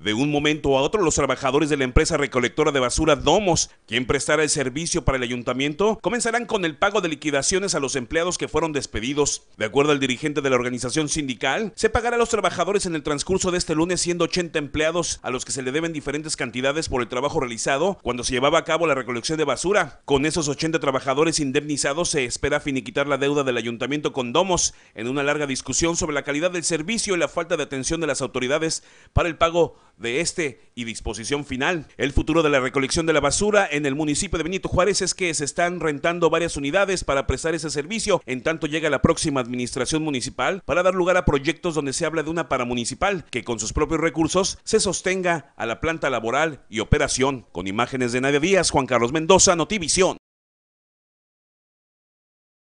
De un momento a otro, los trabajadores de la empresa recolectora de basura Domos, quien prestará el servicio para el ayuntamiento, comenzarán con el pago de liquidaciones a los empleados que fueron despedidos. De acuerdo al dirigente de la organización sindical, se pagará a los trabajadores en el transcurso de este lunes siendo 80 empleados a los que se le deben diferentes cantidades por el trabajo realizado cuando se llevaba a cabo la recolección de basura. Con esos 80 trabajadores indemnizados se espera finiquitar la deuda del ayuntamiento con Domos en una larga discusión sobre la calidad del servicio y la falta de atención de las autoridades para el pago de este y disposición final. El futuro de la recolección de la basura en el municipio de Benito Juárez es que se están rentando varias unidades para prestar ese servicio, en tanto llega la próxima administración municipal para dar lugar a proyectos donde se habla de una paramunicipal que con sus propios recursos se sostenga a la planta laboral y operación. Con imágenes de Nadia Díaz, Juan Carlos Mendoza, Notivisión.